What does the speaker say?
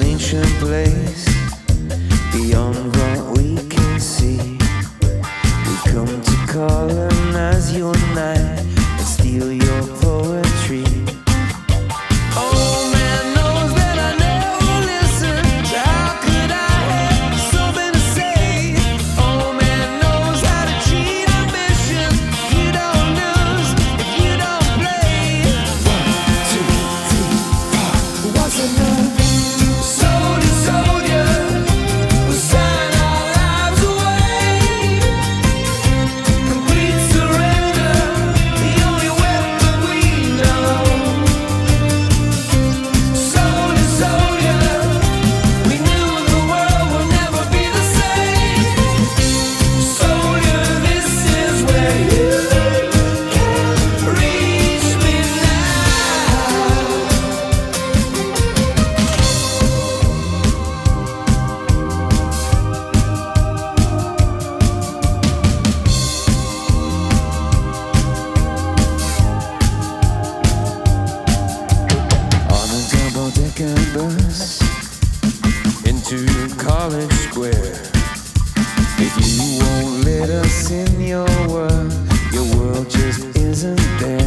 an ancient place beyond. college square. If you won't let us in your world, your world just isn't there.